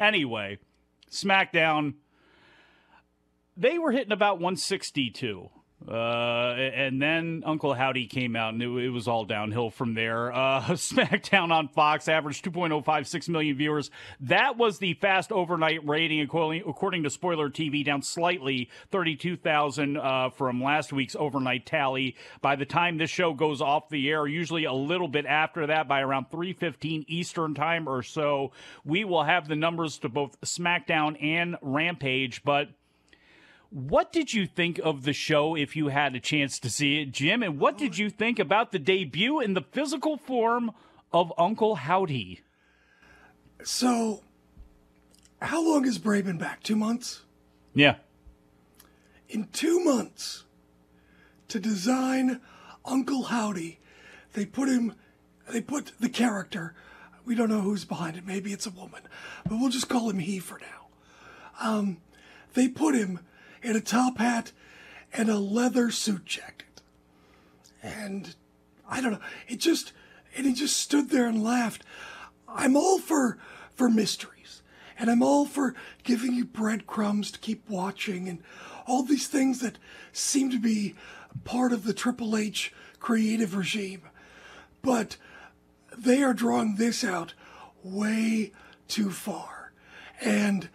Anyway, SmackDown, they were hitting about 162. Uh, and then Uncle Howdy came out, and it, it was all downhill from there. Uh, SmackDown on Fox averaged 2.056 million viewers. That was the fast overnight rating, according, according to Spoiler TV, down slightly, 32,000 uh, from last week's overnight tally. By the time this show goes off the air, usually a little bit after that, by around 3:15 Eastern time or so, we will have the numbers to both SmackDown and Rampage, but what did you think of the show if you had a chance to see it, Jim? And what did you think about the debut in the physical form of Uncle Howdy? So, how long has Bray been back? Two months? Yeah. In two months, to design Uncle Howdy, they put him, they put the character, we don't know who's behind it, maybe it's a woman, but we'll just call him he for now. Um, they put him in a top hat and a leather suit jacket. And I don't know, it just and he just stood there and laughed. I'm all for for mysteries. And I'm all for giving you breadcrumbs to keep watching and all these things that seem to be part of the Triple H creative regime. But they are drawing this out way too far. And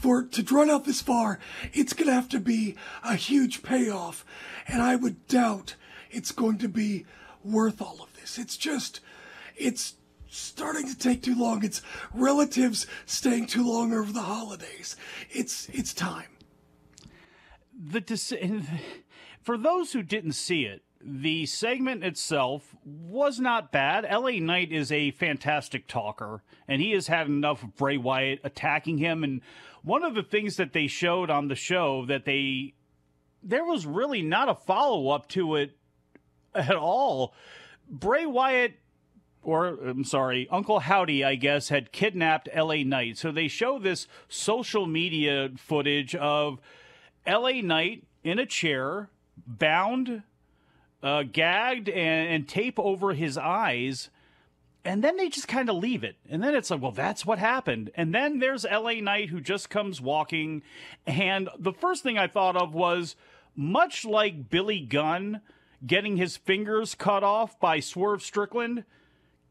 for to draw out this far, it's going to have to be a huge payoff, and I would doubt it's going to be worth all of this. It's just, it's starting to take too long. It's relatives staying too long over the holidays. It's it's time. The for those who didn't see it, the segment itself was not bad. LA Knight is a fantastic talker, and he has had enough of Bray Wyatt attacking him. And one of the things that they showed on the show that they there was really not a follow up to it at all. Bray Wyatt or I'm sorry, Uncle Howdy, I guess, had kidnapped LA Knight. So they show this social media footage of LA Knight in a chair, bound, uh, gagged, and, and tape over his eyes and then they just kind of leave it. And then it's like, well, that's what happened. And then there's LA Knight who just comes walking. And the first thing I thought of was much like Billy Gunn getting his fingers cut off by Swerve Strickland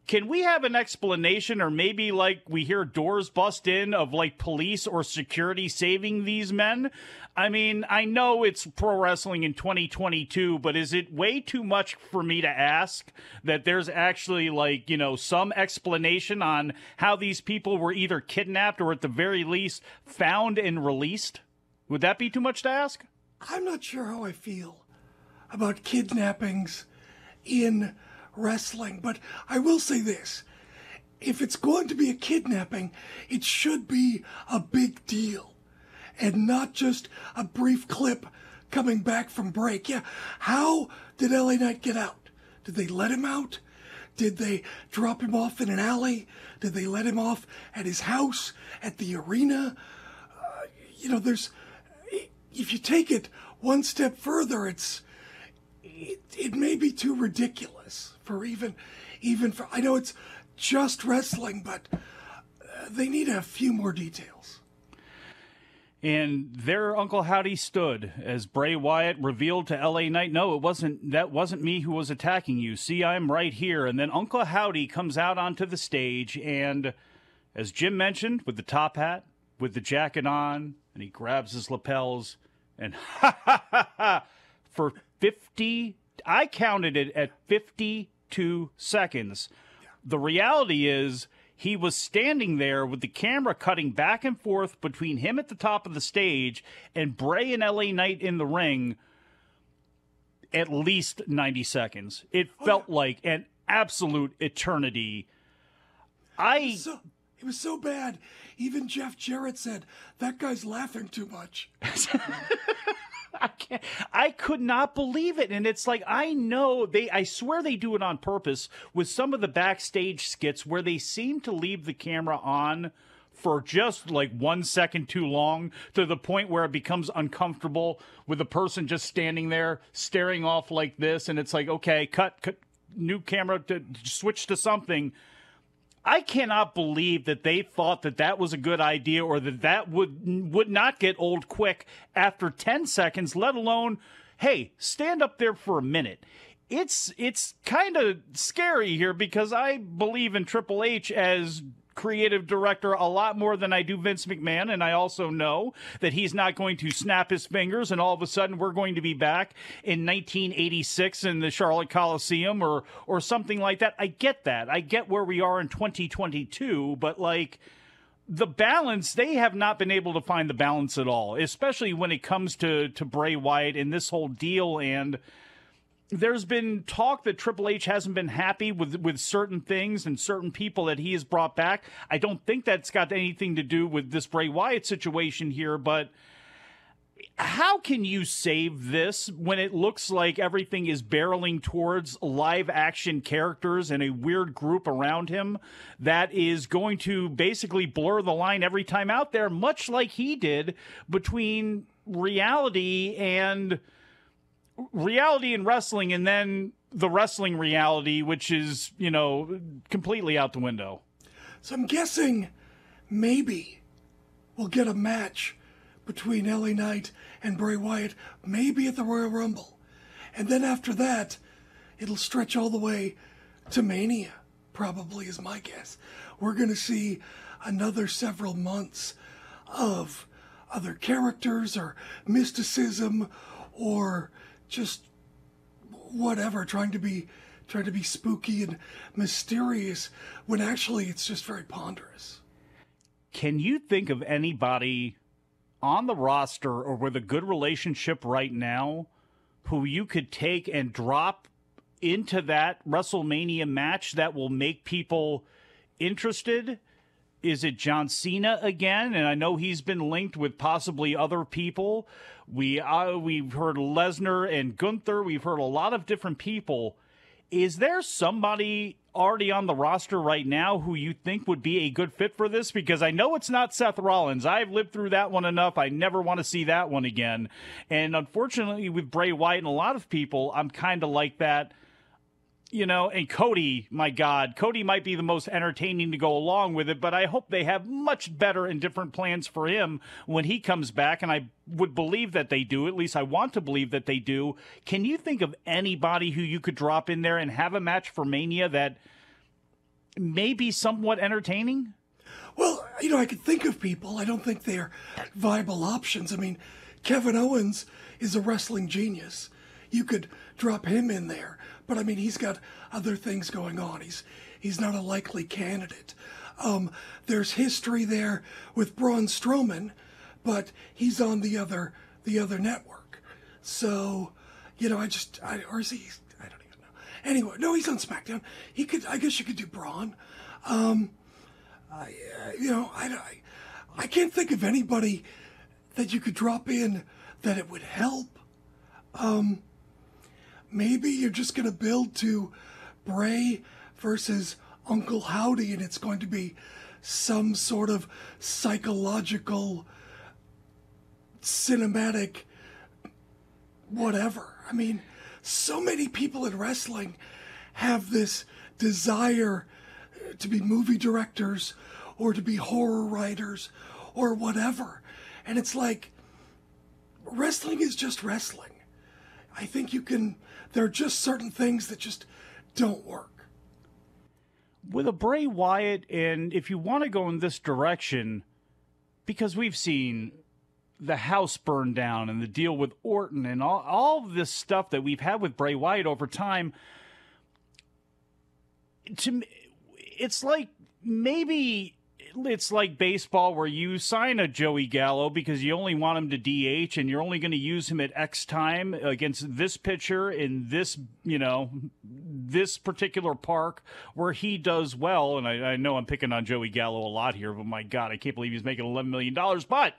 can we have an explanation or maybe like we hear doors bust in of like police or security saving these men? I mean i know it's pro wrestling in 2022 but is it way too much for me to ask that there's actually like you know some explanation on how these people were either kidnapped or at the very least found and released? Would that be too much to ask? I'm not sure how i feel about kidnappings in wrestling. But I will say this if it's going to be a kidnapping, it should be a big deal and not just a brief clip coming back from break. Yeah, how did LA Knight get out? Did they let him out? Did they drop him off in an alley? Did they let him off at his house, at the arena? Uh, you know, there's, if you take it one step further, it's, it, it may be too ridiculous for even even for I know it's just wrestling, but uh, they need a few more details. And there Uncle Howdy stood as Bray Wyatt revealed to LA Knight, no, it wasn't that wasn't me who was attacking you. See, I'm right here. And then Uncle Howdy comes out onto the stage and as Jim mentioned, with the top hat, with the jacket on, and he grabs his lapels and ha ha ha ha for 50 I counted it at 50 two seconds. The reality is, he was standing there with the camera cutting back and forth between him at the top of the stage and Bray and LA Knight in the ring at least 90 seconds. It oh, felt yeah. like an absolute eternity. I. So, it was so bad. Even Jeff Jarrett said, that guy's laughing too much. I can't. I could not believe it, and it's like I know they. I swear they do it on purpose with some of the backstage skits where they seem to leave the camera on for just like one second too long to the point where it becomes uncomfortable with the person just standing there staring off like this, and it's like okay, cut, cut, new camera to switch to something. I cannot believe that they thought that that was a good idea or that that would would not get old quick after 10 seconds, let alone hey, stand up there for a minute. It's it's kind of scary here because I believe in Triple H as creative director a lot more than I do Vince McMahon. And I also know that he's not going to snap his fingers and all of a sudden we're going to be back in 1986 in the Charlotte Coliseum or, or something like that. I get that. I get where we are in 2022, but like, the balance they have not been able to find the balance at all especially when it comes to to Bray Wyatt and this whole deal and there's been talk that Triple H hasn't been happy with with certain things and certain people that he has brought back. I don't think that's got anything to do with this Bray Wyatt situation here, but how can you save this when it looks like everything is barreling towards live action characters and a weird group around him that is going to basically blur the line every time out there, much like he did between reality and reality in wrestling and then the wrestling reality, which is, you know, completely out the window. So I'm guessing maybe we'll get a match between LA Knight and Bray Wyatt, maybe at the Royal Rumble. And then after that, it'll stretch all the way to Mania, probably is my guess. We're going to see another several months of other characters or mysticism or just whatever, trying to be trying to be spooky and mysterious when actually it's just very ponderous. Can you think of anybody on the roster or with a good relationship right now who you could take and drop into that WrestleMania match that will make people interested? Is it John Cena again? And I know he's been linked with possibly other people. We uh, we've heard Lesnar and Gunther. We've heard a lot of different people. Is there somebody already on the roster right now who you think would be a good fit for this? Because I know it's not Seth Rollins. I've lived through that one enough. I never want to see that one again. And unfortunately, with Bray Wyatt and a lot of people, I'm kind of like that you know, and Cody, my God, Cody might be the most entertaining to go along with it, but I hope they have much better and different plans for him when he comes back. And I would believe that they do. At least I want to believe that they do. Can you think of anybody who you could drop in there and have a match for Mania that may be somewhat entertaining? Well, you know, I could think of people. I don't think they're viable options. I mean, Kevin Owens is a wrestling genius. You could drop him in there. But I mean, he's got other things going on. He's he's not a likely candidate. Um, there's history there with Braun Strowman, but he's on the other the other network. So, you know, I just I, or is he? I don't even know. Anyway, no, he's on SmackDown. He could. I guess you could do Braun. Um, I, uh, you know, I, I I can't think of anybody that you could drop in that it would help. Um, maybe you're just going to build to Bray versus Uncle Howdy, and it's going to be some sort of psychological, cinematic, whatever. I mean, so many people in wrestling have this desire to be movie directors or to be horror writers or whatever. And it's like, wrestling is just wrestling. I think you can there are just certain things that just don't work. With a Bray Wyatt, and if you want to go in this direction, because we've seen the house burn down and the deal with Orton and all, all this stuff that we've had with Bray Wyatt over time, to me, it's like maybe it's like baseball where you sign a Joey Gallo because you only want him to DH and you're only going to use him at X time against this pitcher in this, you know, this particular park where he does well. And I, I know I'm picking on Joey Gallo a lot here, but my God, I can't believe he's making $11 million. But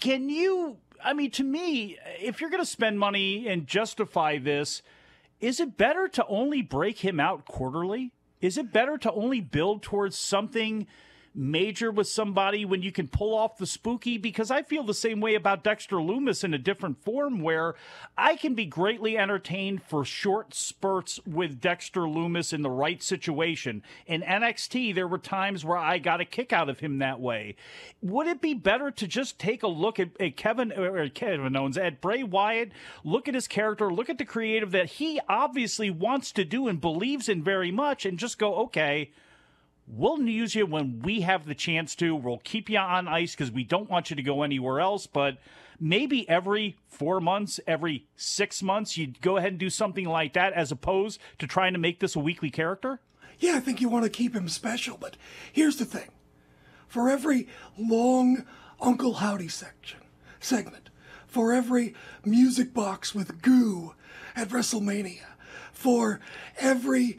can you, I mean, to me, if you're going to spend money and justify this, is it better to only break him out quarterly? Is it better to only build towards something major with somebody when you can pull off the spooky because I feel the same way about Dexter Lumis in a different form where I can be greatly entertained for short spurts with Dexter Lumis in the right situation. In NXT, there were times where I got a kick out of him that way. Would it be better to just take a look at, at Kevin or Kevin Owens at Bray Wyatt, look at his character, look at the creative that he obviously wants to do and believes in very much, and just go, okay, we'll use you when we have the chance to. We'll keep you on ice because we don't want you to go anywhere else. But maybe every four months, every six months, you'd go ahead and do something like that as opposed to trying to make this a weekly character? Yeah, I think you want to keep him special. But here's the thing for every long Uncle Howdy section, segment, for every music box with goo at WrestleMania, for every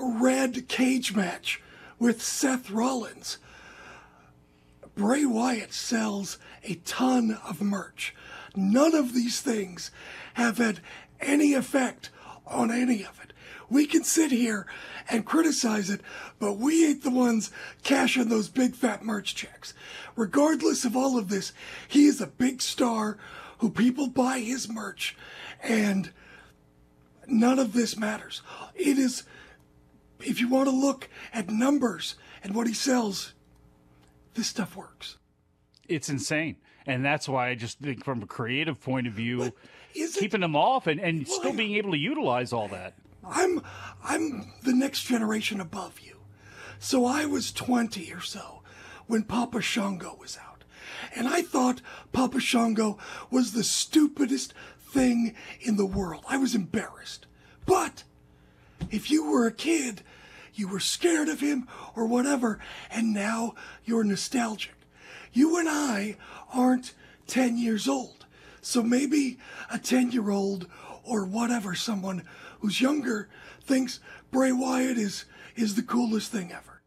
red cage match with Seth Rollins. Bray Wyatt sells a ton of merch. None of these things have had any effect on any of it. We can sit here and criticize it, but we ain't the ones cashing those big fat merch checks. Regardless of all of this, he is a big star who people buy his merch, and none of this matters. It is if you want to look at numbers and what he sells, this stuff works. It's insane. And that's why I just think from a creative point of view, keeping them off and, and well, still being able to utilize all that. I'm I'm the next generation above you. So I was 20 or so when Papa Shango was out. And I thought Papa Shango was the stupidest thing in the world. I was embarrassed. But if you were a kid, you were scared of him or whatever, and now you're nostalgic. You and I aren't 10 years old. So maybe a 10 year old or whatever, someone who's younger, thinks Bray Wyatt is, is the coolest thing ever.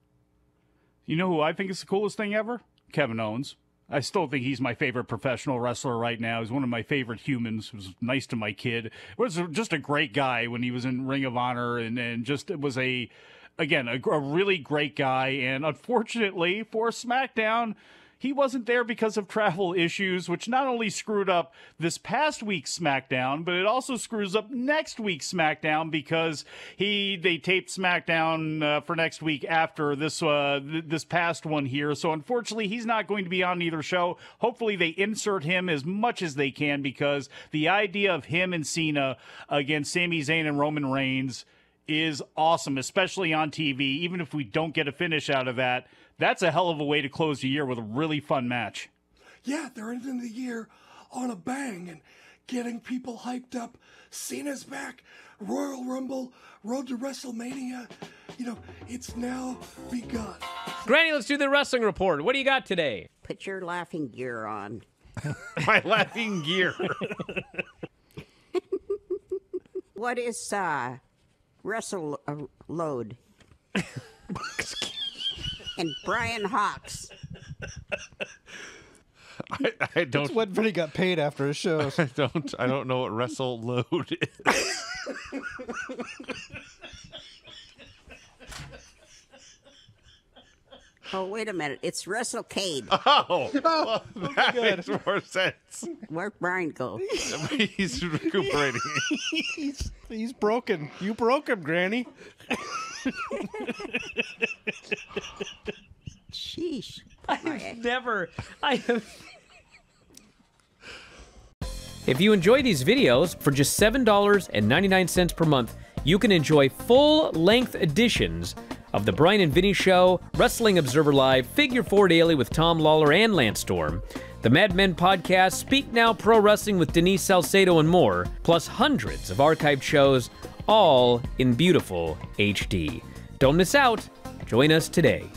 You know who I think is the coolest thing ever? Kevin Owens. I still think he's my favorite professional wrestler right now. He's one of my favorite humans. He was nice to my kid. Was just a great guy when he was in Ring of Honor, and and just was a again a, a really great guy. And unfortunately for SmackDown he wasn't there because of travel issues, which not only screwed up this past week's SmackDown, but it also screws up next week's SmackDown because he they taped SmackDown uh, for next week after this uh, th- this past one here. So unfortunately, he's not going to be on either show. Hopefully, they insert him as much as they can because the idea of him and Cena against Sami Zayn and Roman Reigns is awesome, especially on TV. Even if we don't get a finish out of that, that's a hell of a way to close the year with a really fun match. Yeah, they're ending the year on a bang and getting people hyped up. Cena's back, Royal Rumble, Road to WrestleMania. You know, it's now begun. Granny, let's do the wrestling report. What do you got today? Put your laughing gear on. My laughing gear. what is uh, wrestle uh, load? and Brian Hawks. I, I don't. That's what Vinny got paid after his shows. I don't. I don't know what wrestle load is. Oh, wait a minute. It's Russell WrestleCade. Oh, well, oh that makes more sense. Where'd Brian go? He's recuperating. he's, he's broken. You broke him, Granny. Sheesh. I've never. I have. If you enjoy these videos, for just $7.99 per month, you can enjoy full length editions of The Bryan and Vinny Show, Wrestling Observer Live, Figure 4 Daily with Tom Lawlor and Lance Storm, the Mat Men podcast, Speak Now Pro Wrestling with Denise Salcedo, and more, plus hundreds of archived shows, all in beautiful HD. Don't miss out. Join us today.